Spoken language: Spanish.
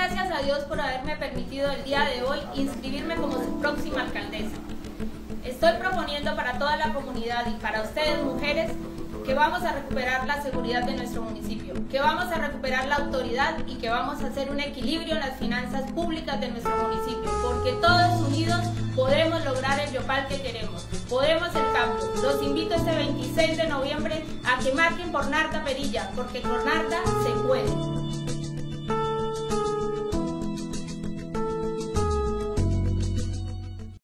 Gracias a Dios por haberme permitido el día de hoy inscribirme como su próxima alcaldesa. Estoy proponiendo para toda la comunidad y para ustedes mujeres que vamos a recuperar la seguridad de nuestro municipio, que vamos a recuperar la autoridad y que vamos a hacer un equilibrio en las finanzas públicas de nuestro municipio, porque todos unidos podremos lograr el Yopal que queremos, podemos el campo. Los invito este 26 de noviembre a que marquen por Narda Perilla, porque con Narda se puede.